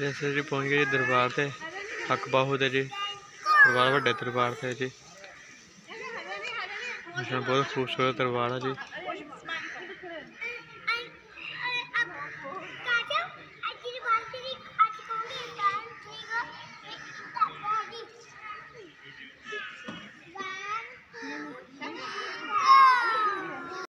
ਜੈਸੇ ਜੀ ਪਹੁੰਚ ਗਏ ਜੀ ਦਰਬਾਰ ਤੇ। ਹੱਕ ਬਾਹੂ ਦੇ ਜੀ। ਦਰਬਾਰ ਵੱਡੇ ਦਰਬਾਰ ਤੇ ਜੀ। ਬਹੁਤ ਖੂਬਸੂਰਤ ਦਰਬਾਰ ਹੈ ਜੀ।